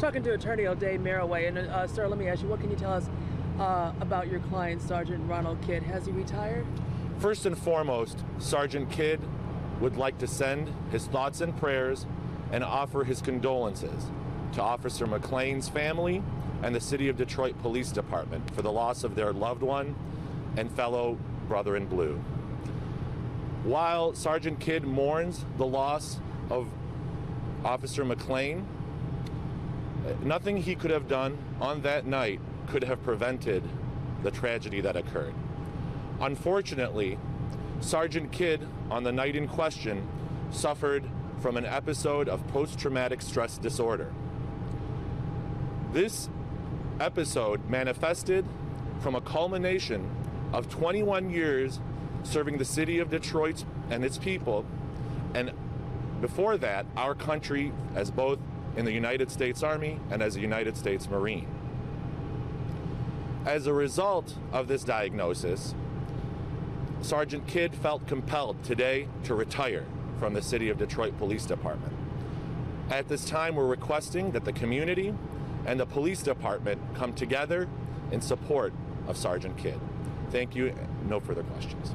talking to attorney Odey Meroueh. And, uh, sir, let me ask you, what can you tell us uh, about your client, Sergeant Ronald Kidd? Has he retired? First and foremost, Sergeant Kidd would like to send his thoughts and prayers and offer his condolences to Officer McLean's family and the City of Detroit Police Department for the loss of their loved one and fellow brother in blue. While Sergeant Kidd mourns the loss of Officer McLean, nothing he could have done on that night could have prevented the tragedy that occurred. Unfortunately, Sergeant Kidd, on the night in question, suffered from an episode of post traumatic stress disorder. This episode manifested from a culmination of 21 years serving the city of Detroit and its people, and before that, our country as both in the United States Army and as a United States Marine. As a result of this diagnosis, Sergeant Kidd felt compelled today to retire from the City of Detroit Police Department. At this time, we're requesting that the community and the police department come together in support of Sergeant Kidd. Thank you. No further questions.